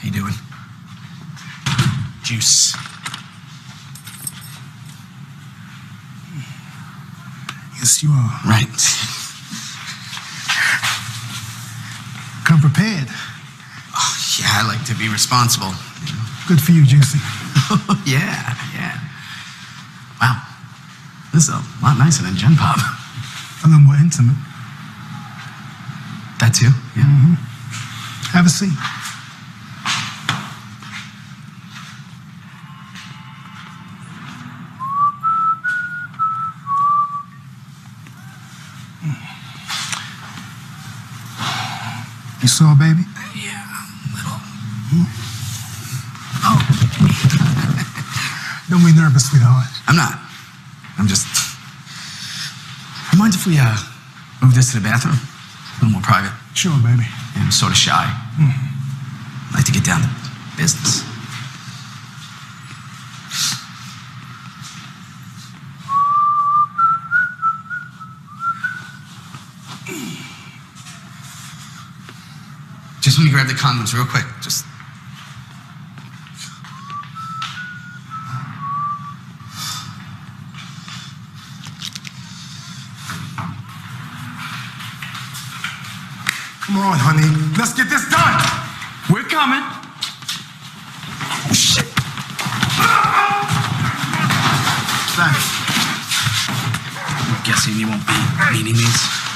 How you doing? Juice. Yes, you are. Right. Come prepared. Oh, yeah, I like to be responsible. Good for you, Juicy. yeah, yeah. Wow. This is a lot nicer than Gen Pop. A little more intimate. That too? Yeah. Mm-hmm. Have a seat. You saw, baby? Yeah, a little. Don't be nervous, sweetheart. I'm not. I'm just. You mind if we uh move this to the bathroom? A little more private. Sure, baby. I'm sort of shy. I like to get down to business. Just let me grab the condoms real quick. Just. Come on, honey. Let's get this done. We're coming. Oh, shit. Thanks. I'm guessing you won't be needing these.